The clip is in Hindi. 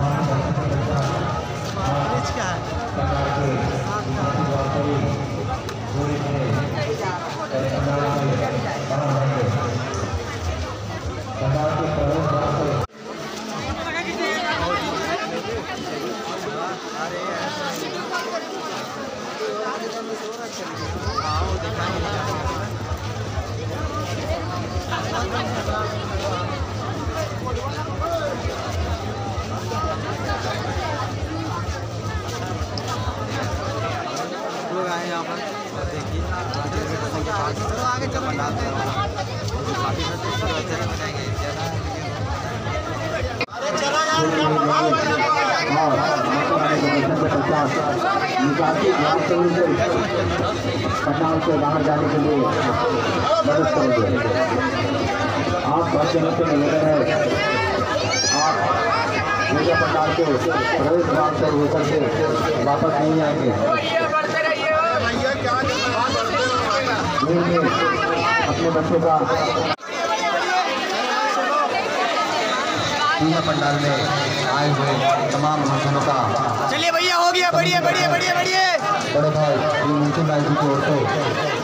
Wow, the यहाँ पर। देखिए से बाहर जाने के लिए मदद करेंगे आप भक्तजनों से निवेदन है। आप पूजा पंडाल के प्रवेश द्वार से होकर के वापस नहीं आएँगे। अपने बच्चों का पूजा पंडाल में आए हुए तमाम भाषणों का चलिए भैया, हो गया, बढ़िया बढ़िया बढ़िया बढ़िया। बड़े भाई मुंशी लाल जी की ओर से।